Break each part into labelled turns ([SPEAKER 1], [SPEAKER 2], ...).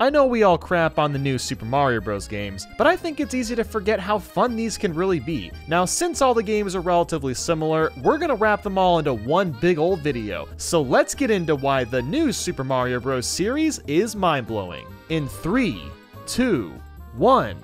[SPEAKER 1] I know we all crap on the new Super Mario Bros. games, but I think it's easy to forget how fun these can really be. Now, since all the games are relatively similar, we're gonna wrap them all into one big old video. So let's get into why the new Super Mario Bros. series is mind-blowing. In three, two, one.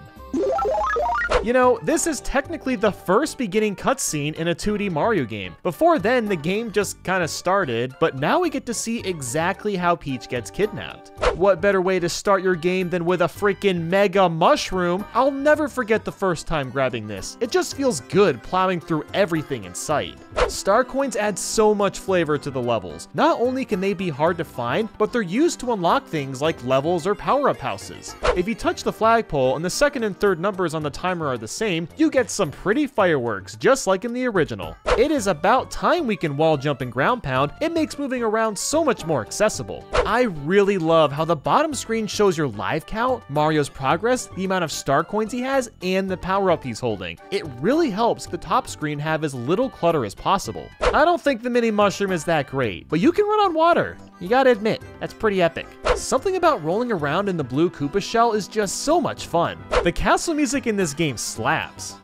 [SPEAKER 1] You know, this is technically the first beginning cutscene in a 2D Mario game. Before then, the game just kinda started, but now we get to see exactly how Peach gets kidnapped. What better way to start your game than with a freaking mega mushroom? I'll never forget the first time grabbing this. It just feels good plowing through everything in sight. Star coins add so much flavor to the levels. Not only can they be hard to find, but they're used to unlock things like levels or power-up houses. If you touch the flagpole and the second and third numbers on the timer are the same, you get some pretty fireworks, just like in the original. It is about time we can wall jump and ground pound, it makes moving around so much more accessible. I really love how the bottom screen shows your live count, Mario's progress, the amount of star coins he has, and the power-up he's holding. It really helps the top screen have as little clutter as possible. I don't think the mini mushroom is that great, but you can run on water. You gotta admit, that's pretty epic. Something about rolling around in the blue Koopa shell is just so much fun. The castle music in this game slaps.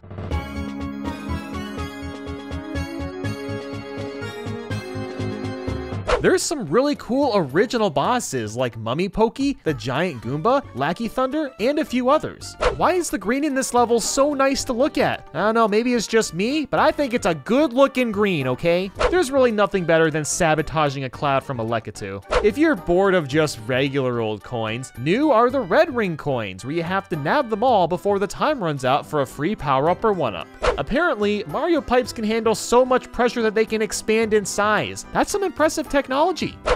[SPEAKER 1] There's some really cool original bosses like Mummy Pokey, the Giant Goomba, Lakithunder, and a few others. Why is the green in this level so nice to look at? I don't know, maybe it's just me, but I think it's a good looking green, okay? There's really nothing better than sabotaging a cloud from a Lakitu. If you're bored of just regular old coins, new are the red ring coins, where you have to nab them all before the time runs out for a free power-up or one-up. Apparently, Mario pipes can handle so much pressure that they can expand in size. That's some impressive technology.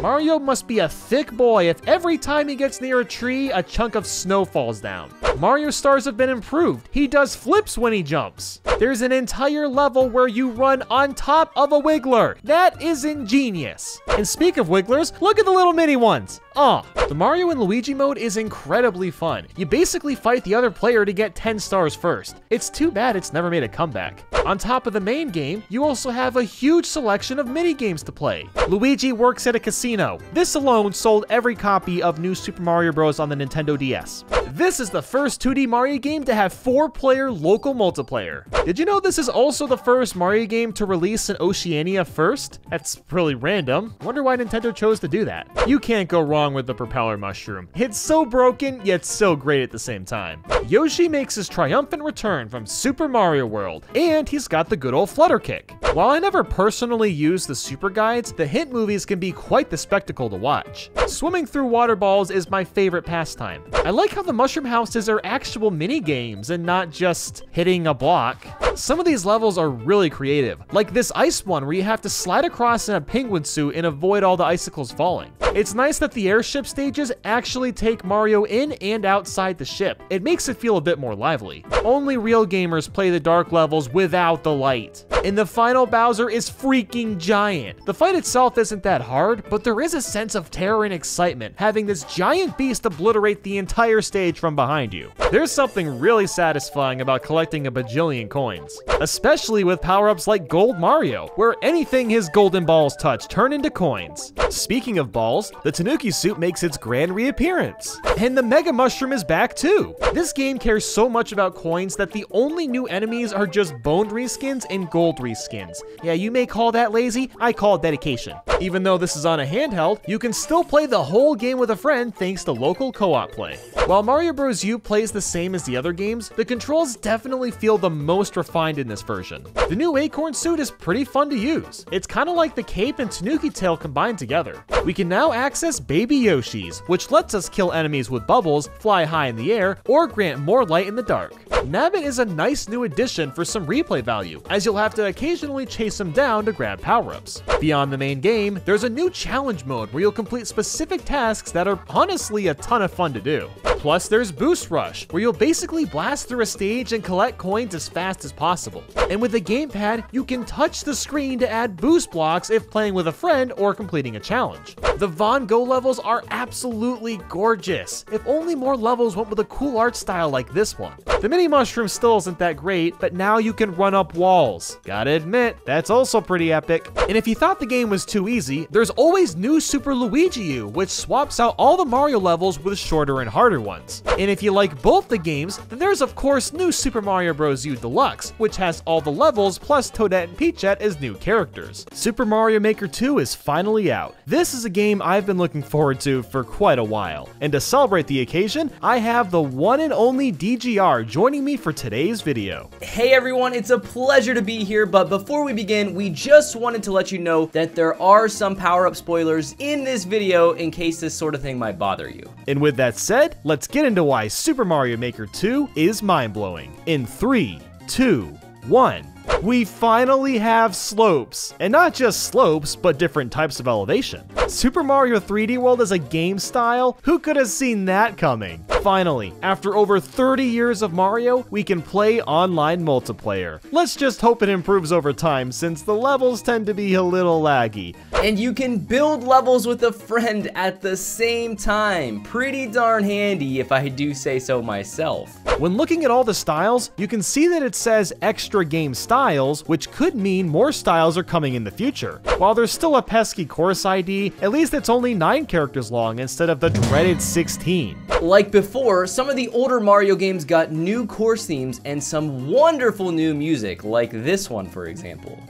[SPEAKER 1] Mario must be a thick boy if every time he gets near a tree, a chunk of snow falls down. Mario stars have been improved. He does flips when he jumps. There's an entire level where you run on top of a Wiggler. That is ingenious. And speak of Wigglers, look at the little mini ones. Ah, the Mario and Luigi mode is incredibly fun. You basically fight the other player to get 10 stars first. It's too bad it's never made a comeback. On top of the main game, you also have a huge selection of mini games to play. Luigi works at a casino. This alone sold every copy of New Super Mario Bros. on the Nintendo DS. This is the first 2D Mario game to have 4-player local multiplayer. Did you know this is also the first Mario game to release in Oceania first? That's really random. Wonder why Nintendo chose to do that. You can't go wrong with the propeller mushroom. It's so broken, yet so great at the same time. Yoshi makes his triumphant return from Super Mario World, and he's got the good old flutter kick. While I never personally use the super guides, the hint movies can be quite the spectacle to watch. Swimming through water balls is my favorite pastime. I like how the mushroom houses are actual mini games and not just hitting a block. Some of these levels are really creative, like this ice one where you have to slide across in a penguin suit and avoid all the icicles falling. It's nice that the airship stages actually take Mario in and outside the ship. It makes it feel a bit more lively. Only real gamers play the dark levels without the light. And the final Bowser is freaking giant. The fight itself isn't that hard, but there is a sense of terror and excitement having this giant beast obliterate the entire stage from behind you. There's something really satisfying about collecting a bajillion coins, especially with power-ups like Gold Mario, where anything his golden balls touch turn into coins. Speaking of balls, the Tanuki suit makes its grand reappearance. And the Mega Mushroom is back too. This game cares so much about coins that the only new enemies are just boned reskins and gold reskins. Yeah, you may call that lazy, I call it dedication. Even though this is on a handheld, you can still play the whole game with a friend thanks to local co-op play. While Mario Bros. U plays the same as the other games, the controls definitely feel the most refined in this version. The new Acorn suit is pretty fun to use. It's kind of like the cape and Tanuki tail combined together. We can now access Baby Yoshis, which lets us kill enemies with bubbles, fly high in the air, or grant more light in the dark. Nabbit is a nice new addition for some replay value, as you'll have to occasionally chase him down to grab power-ups. Beyond the main game, there's a new challenge mode where you'll complete specific tasks that are honestly a ton of fun to do. Plus, there's Boost Rush, where you'll basically blast through a stage and collect coins as fast as possible. And with the gamepad, you can touch the screen to add boost blocks if playing with a friend or completing a challenge. The Van Gogh levels are absolutely gorgeous. If only more levels went with a cool art style like this one. The mini mushroom still isn't that great, but now you can run up walls. Gotta admit, that's also pretty epic. And if you thought the game was too easy, there's always new Super Luigi U, which swaps out all the Mario levels with shorter and harder ones. And if you like both the games, then there's of course new Super Mario Bros. U Deluxe, which has all the levels plus Toadette and Peachette as new characters. Super Mario Maker 2 is finally out. This is a game I've been looking forward to for quite a while. And to celebrate the occasion, I have the one and only DGR joining me for today's video.
[SPEAKER 2] Hey everyone, it's a pleasure to be here, but before we begin, we just wanted to let you know that there are some power-up spoilers in this video in case this sort of thing might bother you.
[SPEAKER 1] And with that said, let's get into why Super Mario Maker 2 is mind-blowing. In 3, 2, 1. We finally have slopes, and not just slopes, but different types of elevation. Super Mario 3D World is a game style? Who could have seen that coming? Finally, after over 30 years of Mario, we can play online multiplayer. Let's just hope it improves over time since the levels tend to be a little laggy.
[SPEAKER 2] And you can build levels with a friend at the same time. Pretty darn handy if I do say so myself.
[SPEAKER 1] When looking at all the styles, you can see that it says extra game styles, which could mean more styles are coming in the future. While there's still a pesky course ID, at least it's only 9 characters long instead of the dreaded 16.
[SPEAKER 2] Like before, some of the older Mario games got new course themes and some wonderful new music, like this one for example.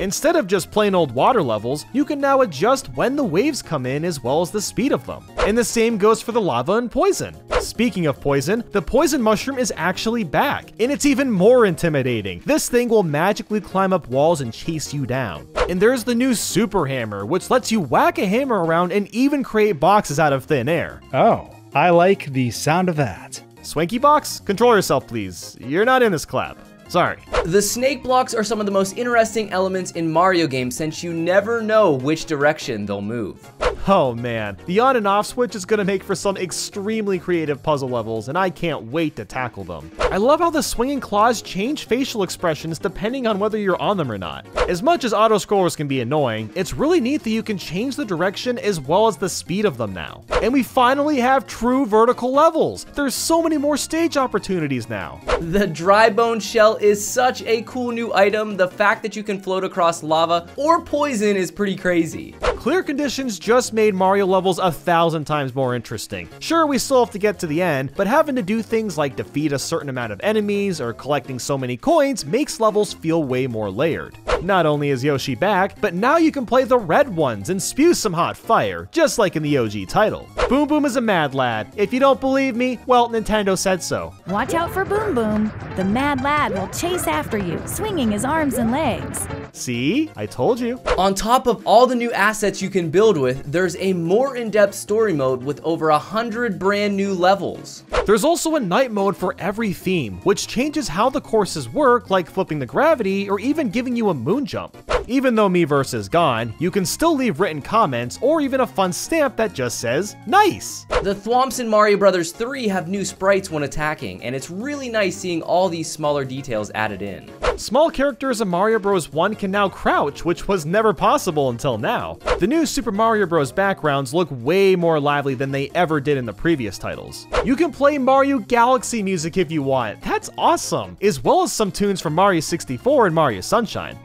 [SPEAKER 1] Instead of just plain old water levels, you can now adjust when the waves come in as well as the speed of them. And the same goes for the lava and poison. Speaking of poison, the poison mushroom is actually back, and it's even more intimidating. This thing will magically climb up walls and chase you down. And there's the new super hammer, which lets you whack a hammer around and even create boxes out of thin air.
[SPEAKER 3] Oh, I like the sound of that.
[SPEAKER 1] Swanky box? Control yourself, please. You're not in this clap. Sorry.
[SPEAKER 2] The snake blocks are some of the most interesting elements in Mario games since you never know which direction they'll move.
[SPEAKER 1] Oh man, the on and off switch is gonna make for some extremely creative puzzle levels, and I can't wait to tackle them. I love how the swinging claws change facial expressions depending on whether you're on them or not. As much as auto-scrollers can be annoying, it's really neat that you can change the direction as well as the speed of them now. And we finally have true vertical levels! There's so many more stage opportunities now.
[SPEAKER 2] The dry bone shell is such a cool new item, the fact that you can float across lava or poison is pretty crazy.
[SPEAKER 1] Clear conditions just made Mario levels a thousand times more interesting. Sure, we still have to get to the end, but having to do things like defeat a certain amount of enemies or collecting so many coins makes levels feel way more layered. Not only is Yoshi back, but now you can play the red ones and spew some hot fire, just like in the OG title. Boom Boom is a mad lad. If you don't believe me, well, Nintendo said so.
[SPEAKER 4] Watch out for Boom Boom. The mad lad will chase after you, swinging his arms and legs.
[SPEAKER 1] See? I told you.
[SPEAKER 2] On top of all the new assets you can build with, there's a more in-depth story mode with over a hundred brand new levels.
[SPEAKER 1] There's also a night mode for every theme, which changes how the courses work, like flipping the gravity or even giving you a moon jump. Even though Miiverse is gone, you can still leave written comments or even a fun stamp that just says, nice!
[SPEAKER 2] The Thwomps in Mario Bros. 3 have new sprites when attacking, and it's really nice seeing all these smaller details added in.
[SPEAKER 1] Small characters in Mario Bros. 1 can now crouch, which was never possible until now. The new Super Mario Bros. backgrounds look way more lively than they ever did in the previous titles. You can play Mario Galaxy music if you want, that's awesome, as well as some tunes from Mario 64 and Mario Sunshine.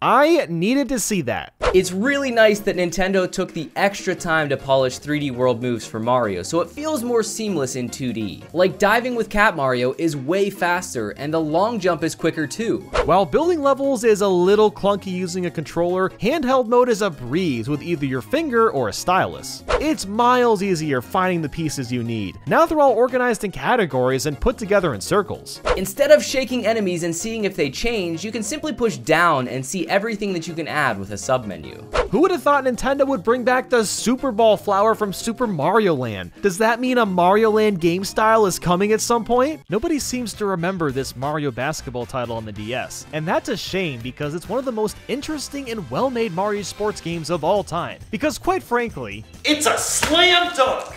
[SPEAKER 1] I needed to see that.
[SPEAKER 2] It's really nice that Nintendo took the extra time to polish 3D world moves for Mario, so it feels more seamless in 2D. Like diving with Cat Mario is way faster, and the long jump is quicker too.
[SPEAKER 1] While building levels is a little clunky using a controller, handheld mode is a breeze with either your finger or a stylus. It's miles easier finding the pieces you need. Now they're all organized in categories and put together in circles.
[SPEAKER 2] Instead of shaking enemies and seeing if they change, you can simply push down and see everything that you can add with a submenu. Menu.
[SPEAKER 1] Who would have thought Nintendo would bring back the Super Ball flower from Super Mario Land? Does that mean a Mario Land game style is coming at some point? Nobody seems to remember this Mario basketball title on the DS, and that's a shame because it's one of the most interesting and well-made Mario sports games of all time. Because quite frankly,
[SPEAKER 5] It's a slam dunk!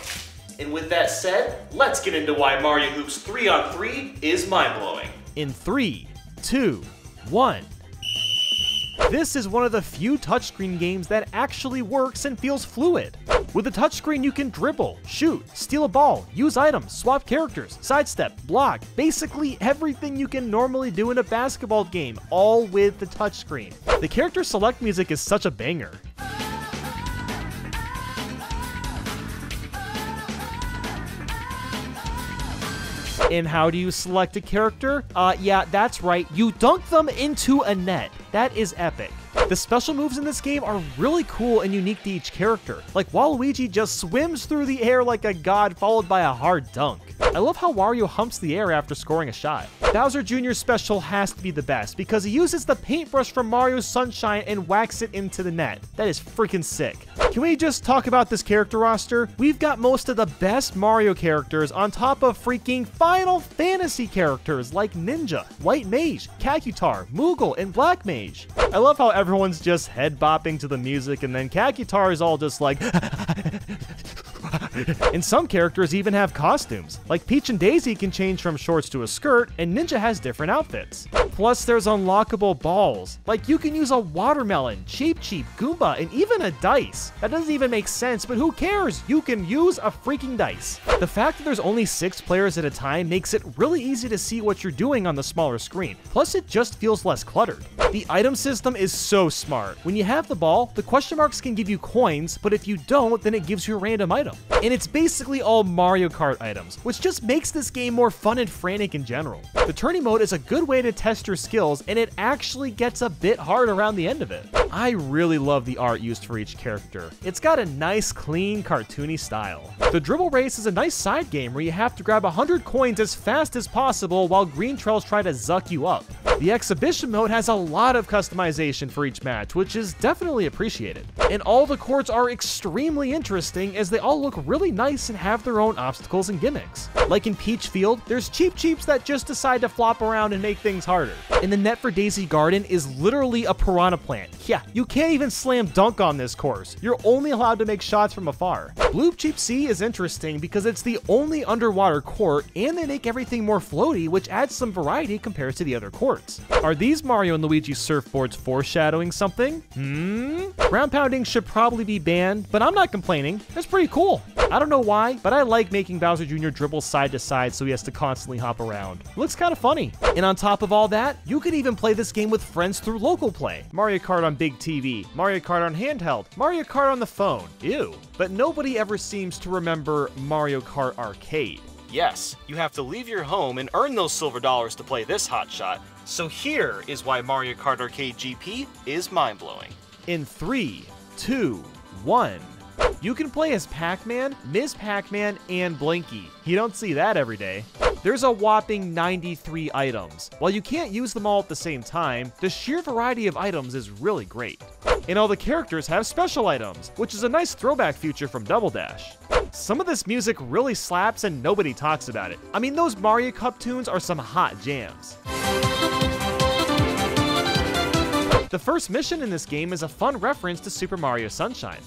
[SPEAKER 5] And with that said, let's get into why Mario Hoops 3 on 3 is mind blowing.
[SPEAKER 1] in three, two, one. This is one of the few touchscreen games that actually works and feels fluid. With the touchscreen, you can dribble, shoot, steal a ball, use items, swap characters, sidestep, block, basically everything you can normally do in a basketball game, all with the touchscreen. The character select music is such a banger. And how do you select a character? Uh, yeah, that's right. You dunk them into a net. That is epic. The special moves in this game are really cool and unique to each character. Like Waluigi just swims through the air like a god followed by a hard dunk. I love how Wario humps the air after scoring a shot. Bowser Jr.'s special has to be the best because he uses the paintbrush from Mario's Sunshine and whacks it into the net. That is freaking sick. Can we just talk about this character roster? We've got most of the best Mario characters on top of freaking Final Fantasy characters like Ninja, White Mage, Cactuar, Moogle, and Black Mage. I love how everyone's just head bopping to the music and then Cactuar is all just like and some characters even have costumes. Like Peach and Daisy can change from shorts to a skirt, and Ninja has different outfits. Plus, there's unlockable balls. Like you can use a watermelon, Cheep Cheep, Goomba, and even a dice. That doesn't even make sense, but who cares? You can use a freaking dice. The fact that there's only six players at a time makes it really easy to see what you're doing on the smaller screen. Plus, it just feels less cluttered. The item system is so smart. When you have the ball, the question marks can give you coins, but if you don't, then it gives you a random item. And it's basically all Mario Kart items, which just makes this game more fun and frantic in general. The tourney mode is a good way to test your skills, and it actually gets a bit hard around the end of it. I really love the art used for each character. It's got a nice, clean, cartoony style. The dribble race is a nice side game where you have to grab 100 coins as fast as possible while green trails try to zuck you up. The exhibition mode has a lot of customization for each match, which is definitely appreciated. And all the courts are extremely interesting as they all look really nice and have their own obstacles and gimmicks. Like in Peach Field, there's Cheep Cheeps that just decide to flop around and make things harder. And the net for Daisy Garden is literally a piranha plant. Yeah, you can't even slam dunk on this course. You're only allowed to make shots from afar. Bloop Cheap Sea is interesting because it's the only underwater court and they make everything more floaty, which adds some variety compared to the other courts. Are these Mario and Luigi surfboards foreshadowing something? Hmm? Ground pounding should probably be banned, but I'm not complaining. It's pretty cool. I don't know why, but I like making Bowser Jr. dribble side to side so he has to constantly hop around. It looks kind of funny. And on top of all that, you could even play this game with friends through local play. Mario Kart on big TV, Mario Kart on handheld, Mario Kart on the phone. Ew. But nobody ever seems to remember Mario Kart Arcade. Yes, you have to leave your home and earn those silver dollars to play this hotshot. So here is why Mario Kart Arcade GP is mind-blowing. In three, two, one. You can play as Pac-Man, Ms. Pac-Man, and Blinky. You don't see that every day. There's a whopping 93 items. While you can't use them all at the same time, the sheer variety of items is really great. And all the characters have special items, which is a nice throwback feature from Double Dash. Some of this music really slaps and nobody talks about it. I mean, those Mario Cup tunes are some hot jams. The first mission in this game is a fun reference to Super Mario Sunshine.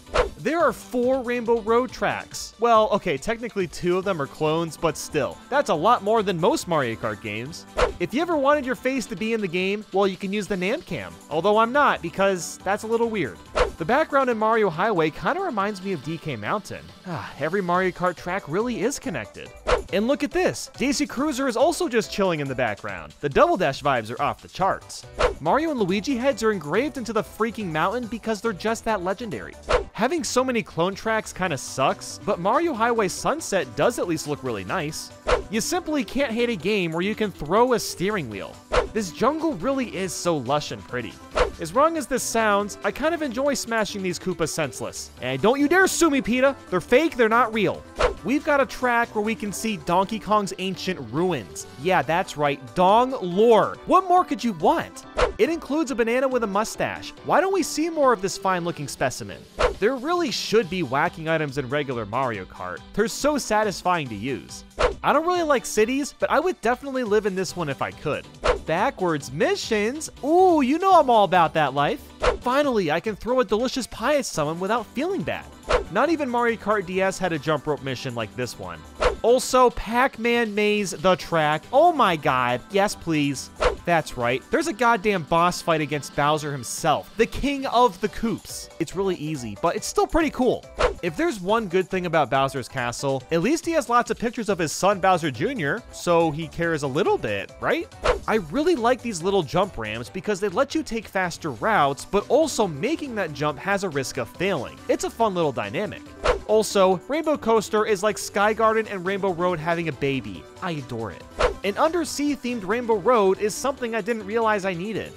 [SPEAKER 1] There are four Rainbow Road tracks. Well, okay, technically two of them are clones, but still, that's a lot more than most Mario Kart games. If you ever wanted your face to be in the game, well, you can use the Namcam, although I'm not because that's a little weird. The background in Mario Highway kind of reminds me of DK Mountain. Ah, every Mario Kart track really is connected. And look at this, Daisy Cruiser is also just chilling in the background. The Double Dash vibes are off the charts. Mario and Luigi heads are engraved into the freaking mountain because they're just that legendary. Having so many clone tracks kinda sucks, but Mario Highway Sunset does at least look really nice. You simply can't hate a game where you can throw a steering wheel. This jungle really is so lush and pretty. As wrong as this sounds, I kind of enjoy smashing these Koopas senseless. And don't you dare sue me, PETA! They're fake, they're not real. We've got a track where we can see Donkey Kong's ancient ruins. Yeah, that's right, Dong lore. What more could you want? It includes a banana with a mustache. Why don't we see more of this fine looking specimen? There really should be whacking items in regular Mario Kart. They're so satisfying to use. I don't really like cities, but I would definitely live in this one if I could. Backwards missions? Ooh, you know I'm all about that life. Finally, I can throw a delicious pie at someone without feeling bad. Not even Mario Kart DS had a jump rope mission like this one. Also, Pac-Man Maze the track. Oh my god. Yes, please. That's right. There's a goddamn boss fight against Bowser himself, the king of the coops. It's really easy, but it's still pretty cool. If there's one good thing about Bowser's Castle, at least he has lots of pictures of his son Bowser Jr., so he cares a little bit, right? I really like these little jump ramps because they let you take faster routes, but also making that jump has a risk of failing. It's a fun little dynamic. Also, Rainbow Coaster is like Sky Garden and Rainbow Road having a baby. I adore it. An undersea themed Rainbow Road is something I didn't realize I needed.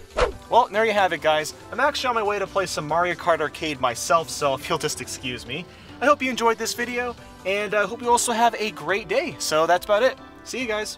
[SPEAKER 1] Well, there you have it, guys. I'm actually on my way to play some Mario Kart Arcade myself, so if you'll just excuse me. I hope you enjoyed this video, and I hope you also have a great day. So that's about it. See you guys.